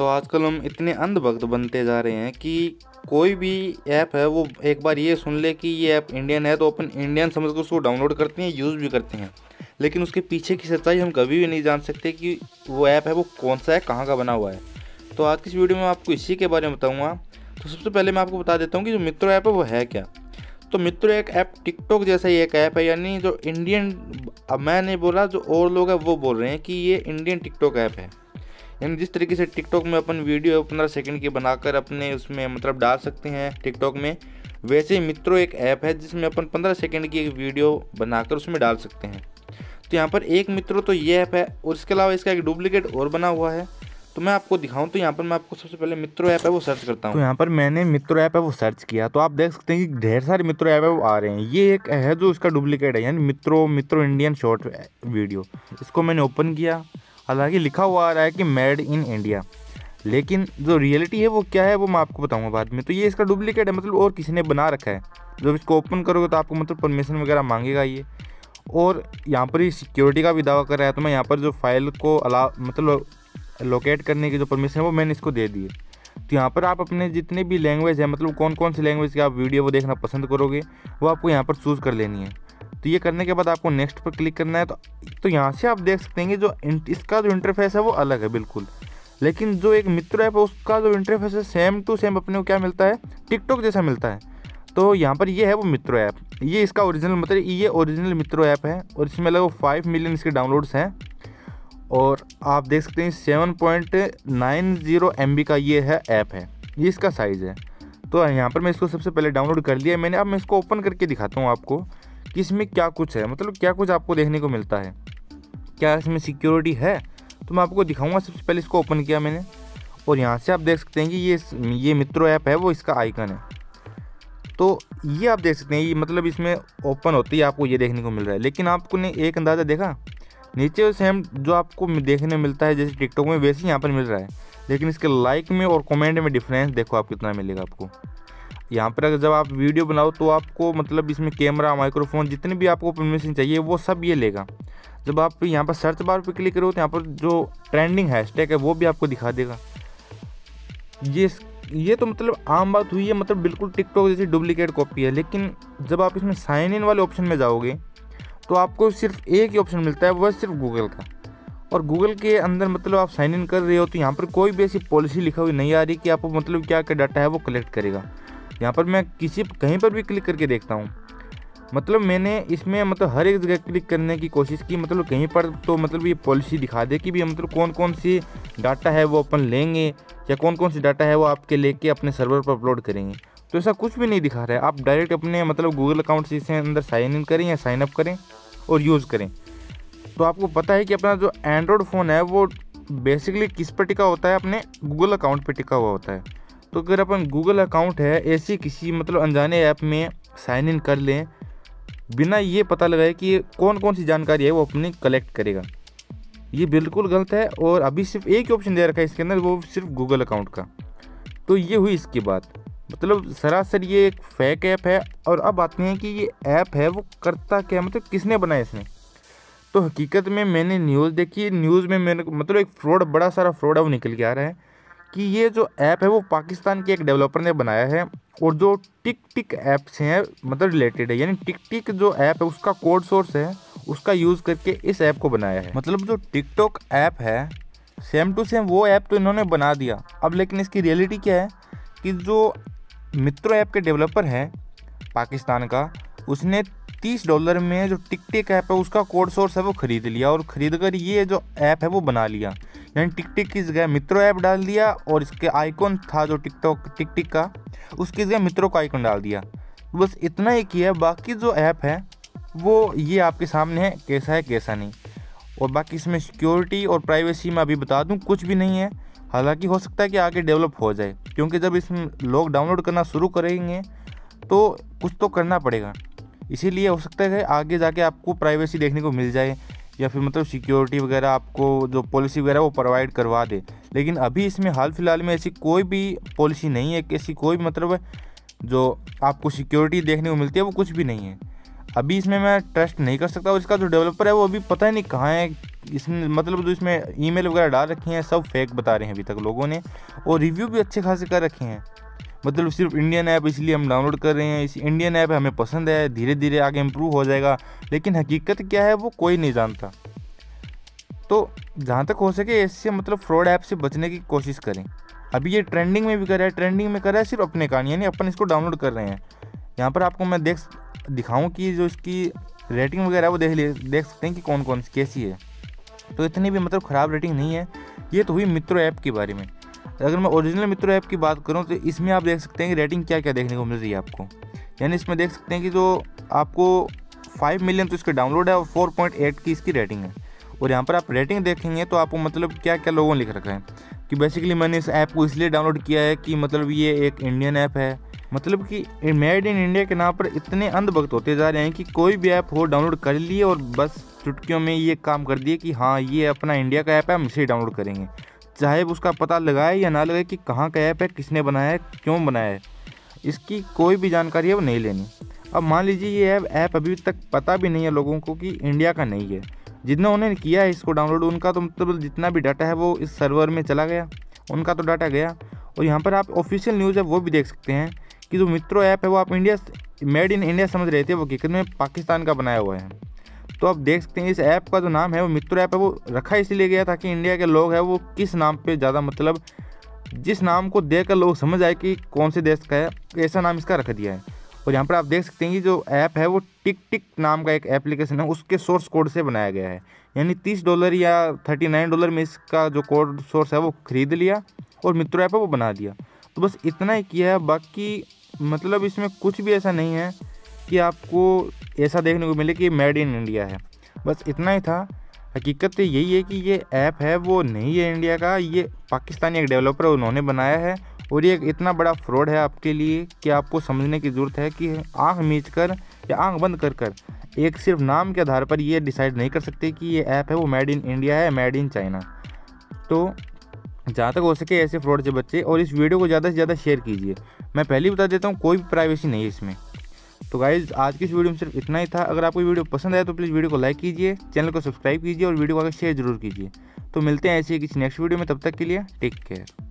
तो आजकल हम इतने अंधभक्त बनते जा रहे हैं कि कोई भी ऐप है, वो एक बार ये सुन ले कि ये ऐप इंडियन है तो अपन इंडियन समझ कर उसको डाउनलोड करते हैं, यूज़ भी करते हैं। लेकिन उसके पीछे की सच्चाई हम कभी भी नहीं जान सकते कि वो ऐप है, वो कौन सा है, कहाँ का बना हुआ है। तो आज की इस वीडियो में आपको इसी के बारे में बताऊँगा। तो सबसे पहले मैं आपको बता देता हूँ कि जो मित्रो ऐप है, वो है क्या? तो मित्रो, एक ऐप टिकटॉक जैसा ही एक ऐप है, यानी जो इंडियन, अब मैं नहीं बोल जो और लोग हैं, वो बोल रहे हैं कि ये इंडियन टिकटॉक ऐप है। यानी जिस तरीके से टिकटॉक में अपन वीडियो पंद्रह सेकंड की बनाकर अपने उसमें मतलब डाल सकते हैं टिकटॉक में, वैसे ही मित्रों एक ऐप है जिसमें अपन पंद्रह सेकंड की एक वीडियो बनाकर उसमें डाल सकते हैं। तो यहाँ पर एक मित्रो तो ये ऐप है और इसके अलावा इसका एक डुप्लीकेट और बना हुआ है। तो मैं आपको दिखाऊँ तो यहाँ पर मैं आपको सबसे पहले मित्रो ऐप है वो सर्च करता हूँ। तो यहाँ पर मैंने मित्रो ऐप है वो सर्च किया। तो आप देख सकते हैं कि ढेर सारे मित्रो ऐप है वो आ रहे हैं। ये एक है जो इसका डुप्लीकेट है, यानी मित्रो मित्रो इंडियन शॉर्ट वीडियो। इसको मैंने ओपन किया। हालाँकि लिखा हुआ आ रहा है कि मेड इन इंडिया लेकिन जो रियलिटी है, वो क्या है, वो मैं आपको बताऊँगा बाद में। तो ये इसका डुप्लीकेट है मतलब और किसी ने बना रखा है। जब इसको ओपन करोगे तो आपको मतलब परमिशन वगैरह मांगेगा ये। और यहाँ पर ही सिक्योरिटी का भी दावा कर रहा है तो मैं यहाँ पर जो फ़ाइल को अला मतलब लोकेट करने की जो परमिशन है, वो मैंने इसको दे दी है। तो यहाँ पर आप अपने जितने भी लैंग्वेज है मतलब कौन कौन सी लैंग्वेज की आप वीडियो वो देखना पसंद करोगे, वो आपको यहाँ पर चूज़ कर लेनी है। तो ये करने के बाद आपको नेक्स्ट पर क्लिक करना है तो तो यहाँ से आप देख सकते हैं जो इसका जो इंटरफेस है वो अलग है बिल्कुल। लेकिन जो एक मित्र ऐप है, उसका जो इंटरफेस है सेम टू सेम अपने को क्या मिलता है? टिकटॉक जैसा मिलता है। तो यहाँ पर ये है वो मित्रो ऐप। ये इसका ओरिजिनल मतलब ये ओरिजिनल मित्रो ऐप है, और इसमें लगभग फाइव मिलियन इसके डाउनलोड्स हैं। और आप देख सकते हैं seven point nine zero M B का ये है ऐप है। ये इसका साइज़ है। तो यहाँ पर मैं इसको सबसे पहले डाउनलोड कर लिया मैंने। अब मैं इसको ओपन करके दिखाता हूँ आपको। कि इसमें क्या कुछ है? मतलब क्या कुछ आपको देखने को मिलता है? क्या इसमें सिक्योरिटी है? तो मैं आपको दिखाऊँगा, सबसे पहले इसको ओपन किया मैंने। और यहाँ से आप देख सकते हैं कि ये ये मित्रो ऐप है, वो इसका आइकन है। तो ये आप देख सकते हैं, ये मतलब इसमें ओपन होती है, आपको ये देखने को मिल रहा है। लेकिन आपको ने एक अंदाज़ा देखा? नीचे सेम जो आपको देखने मिलता है, जैसे टिकटॉक में, वैसे ही यहाँ पर मिल रहा है। लेकिन इसके लाइक में और कमेंट में डिफरेंस देखो आप कितना मिलेगा आपको। यहाँ पर अगर जब आप वीडियो बनाओ तो आपको मतलब इसमें कैमरा, माइक्रोफोन, जितने भी आपको परमिशन चाहिए, वो सब ये लेगा। जब आप यहाँ पर सर्च बार पर क्लिक करो तो यहाँ पर जो ट्रेंडिंग हैशटैग है, वो भी आपको दिखा देगा। ये ये तो मतलब आम बात हुई है मतलब बिल्कुल टिकटॉक जैसी डुप्लीकेट कॉपी है, लेकिन जब आप इसमें साइन इन वाले ऑप्शन में जाओगे तो आपको सिर्फ़ एक ही ऑप्शन मिलता है वह सिर्फ़ गूगल का। और गूगल के अंदर मतलब आप साइन इन कर रहे हो तो यहाँ पर कोई भी ऐसी पॉलिसी लिखा हुई नहीं आ रही कि आपको मतलब क्या क्या डाटा है वो कलेक्ट करेगा। यहाँ पर मैं किसी कहीं पर भी क्लिक करके देखता हूँ। मतलब मैंने इसमें मतलब हर एक जगह क्लिक करने की कोशिश की मतलब कहीं पर तो मतलब ये पॉलिसी दिखा दे कि भी मतलब कौन कौन सी डाटा है वो अपन लेंगे या कौन कौन सी डाटा है वो आपके लेके अपने सर्वर पर अपलोड करेंगे। तो ऐसा कुछ भी नहीं दिखा रहा है। आप डायरेक्ट अपने मतलब गूगल अकाउंट से इसे अंदर साइन इन करें या साइन अप करें और यूज़ करें। तो आपको पता है कि अपना जो एंड्रॉयड फ़ोन है वो बेसिकली किस पर टिका होता है? अपने गूगल अकाउंट पर टिका हुआ होता है। तो अगर अपन गूगल अकाउंट है, ऐसी किसी मतलब अनजाने ऐप में साइन इन कर लें, बिना ये पता लगाए कि कौन कौन सी जानकारी है वो अपनी कलेक्ट करेगा। ये बिल्कुल गलत है और अभी सिर्फ़ एक ही ऑप्शन दे रखा है इसके अंदर, वो सिर्फ़ गूगल अकाउंट का। तो ये हुई इसकी बात। मतलब सरासर ये एक फेक ऐप है और अब आते हैं कि ये ऐप है, वो करता क्या मतलब किसने बनाया इसने? तो हकीकत में मैंने न्यूज़ देखी न्यूज़ में मैंने मतलब एक फ्रॉड बड़ा सारा फ्रॉड है वो निकल के आ रहा है। कि ये जो ऐप है वो पाकिस्तान के एक डेवलपर ने बनाया है और जो टिक टिक ऐप से हैं मतलब रिलेटेड है, यानी टिक टिक जो ऐप है उसका कोड सोर्स है, उसका यूज़ करके इस ऐप को बनाया है। मतलब जो टिकटॉक ऐप है सेम टू सेम वो ऐप तो इन्होंने बना दिया। अब लेकिन इसकी रियलिटी क्या है कि जो मित्रो ऐप के डेवलपर हैं, पाकिस्तान का, उसने तीस डॉलर में जो टिक टिक ऐप है उसका कोड सोर्स है वो ख़रीद लिया और ख़रीद कर ये जो ऐप है वो बना लिया। यानी टिक टिक की जगह मित्रो ऐप डाल दिया और इसके आइकॉन था जो टिकटॉक टिक टिक का, उसकी जगह मित्रों का आइकॉन डाल दिया। बस इतना ही किया, बाकी जो ऐप है, वो ये आपके सामने है, कैसा है, कैसा नहीं। और बाकी इसमें सिक्योरिटी और प्राइवेसी में अभी बता दूँ, कुछ भी नहीं है। हालाँकि हो सकता है कि आगे डेवलप हो जाए, क्योंकि जब इसमें लोग डाउनलोड करना शुरू करेंगे तो कुछ तो करना पड़ेगा। इसीलिए हो सकता है आगे जाके आपको प्राइवेसी देखने को मिल जाए या फिर मतलब सिक्योरिटी वगैरह आपको जो पॉलिसी वगैरह वो प्रोवाइड करवा दे। लेकिन अभी इसमें हाल फ़िलहाल में ऐसी कोई भी पॉलिसी नहीं है कि ऐसी कोई मतलब जो आपको सिक्योरिटी देखने को मिलती है, वो कुछ भी नहीं है। अभी इसमें मैं ट्रस्ट नहीं कर सकता और इसका जो डेवलपर है वो अभी पता ही नहीं कहाँ है। इसमें मतलब जो इसमें ईमेल वगैरह डाल रखे हैं, सब फेक बता रहे हैं अभी तक लोगों ने। और रिव्यू भी अच्छे खासे कर रखे हैं। मतलब सिर्फ़ इंडियन ऐप इसलिए हम डाउनलोड कर रहे हैं, इस इंडियन ऐप हमें पसंद है धीरे धीरे आगे इम्प्रूव हो जाएगा, लेकिन हकीकत क्या है वो कोई नहीं जानता। तो जहाँ तक हो सके इससे मतलब फ्रॉड ऐप से बचने की कोशिश करें। अभी ये ट्रेंडिंग में भी कर रहा है ट्रेंडिंग में कर रहा है, सिर्फ़ अपने कारण यानी अपन इसको डाउनलोड कर रहे हैं। यहाँ पर आपको मैं देख दिखाऊँ कि जो इसकी रेटिंग वगैरह वो देख लिए, देख सकते हैं कि कौन कौन सी कैसी है। तो इतनी भी मतलब ख़राब रेटिंग नहीं है। ये तो हुई मित्रो ऐप के बारे में। अगर मैं ओरिजिनल मित्रो ऐप की बात करूँ तो इसमें आप देख सकते हैं कि रेटिंग क्या क्या देखने को मिल रही है आपको। यानी इसमें देख सकते हैं कि जो आपको फाइव मिलियन तो इसके डाउनलोड है और फोर पॉइंट एट की इसकी रेटिंग है। और यहाँ पर आप रेटिंग देखेंगे तो आपको मतलब क्या क्या लोगों ने लिख रखा है। कि बेसिकली मैंने इस ऐप को इसलिए डाउनलोड किया है कि मतलब ये एक इंडियन ऐप है। मतलब कि मेड इन इंडिया के नाम पर इतने अंधभक्त होते जा रहे हैं कि कोई भी ऐप हो डाउनलोड कर लिए और बस चुटकियों में ये काम कर दिए कि हाँ ये अपना इंडिया का ऐप है, हम इसे डाउनलोड करेंगे। चाहे उसका पता लगाए या ना लगाए कि कहाँ का ऐप है, किसने बनाया है, क्यों बनाया है। इसकी कोई भी जानकारी है वो नहीं लेनी। अब मान लीजिए ये ऐप ऐप अभी तक पता भी नहीं है लोगों को कि इंडिया का नहीं है। जितना उन्होंने किया है इसको डाउनलोड, उनका तो मतलब जितना भी डाटा है वो इस सर्वर में चला गया। उनका तो डाटा गया। और यहाँ पर आप ऑफिशियल न्यूज़ है, वो भी देख सकते हैं कि जो मित्रो ऐप है, वो आप इंडिया, मेड इन इंडिया समझ रहे थे वो हकीकत में पाकिस्तान का बनाया हुआ है। तो आप देख सकते हैं, इस ऐप का जो नाम है, वो मित्र ऐप है, वो रखा इसलिए गया ताकि इंडिया के लोग हैं, वो किस नाम पे ज़्यादा मतलब जिस नाम को देख कर लोग समझ आए कि कौन से देश का है, ऐसा नाम इसका रख दिया है। और यहाँ पर आप देख सकते हैं कि जो ऐप है, वो टिक टिक नाम का एक एप्लीकेशन है, उसके सोर्स कोड से बनाया गया है। यानी तीस डॉलर या थर्टी नाइन डॉलर में इसका जो कोड सोर्स है, वो ख़रीद लिया और मित्र ऐप है, वो बना दिया। तो बस इतना ही किया है, बाकी मतलब इसमें कुछ भी ऐसा नहीं है कि आपको ऐसा देखने को मिले कि मेड इन इंडिया है। बस इतना ही था। हकीकत तो यही है कि ये ऐप है, वो नहीं है इंडिया का। ये पाकिस्तानी एक डेवलपर है, उन्होंने बनाया है। और ये इतना बड़ा फ्रॉड है आपके लिए कि आपको समझने की ज़रूरत है कि आँख मीच कर या आँख बंद कर कर, एक सिर्फ़ नाम के आधार पर ये डिसाइड नहीं कर सकते कि ये ऐप है, वो मेड इन इंडिया है, मेड इन चाइना। तो जहाँ तक हो सके ऐसे फ्रॉड से बच्चे और इस वीडियो को ज़्यादा से ज़्यादा शेयर कीजिए। मैं पहले ही बता देता हूँ, कोई भी प्राइवेसी नहीं है इसमें। तो गाइज़ आज की इस वीडियो में सिर्फ़ इतना ही था। अगर आपको वीडियो पसंद आया तो प्लीज़ वीडियो को लाइक कीजिए चैनल को सब्सक्राइब कीजिए और वीडियो को आगे शेयर ज़रूर कीजिए। तो मिलते हैं ऐसे ही किसी नेक्स्ट वीडियो में, तब तक के लिए टेक केयर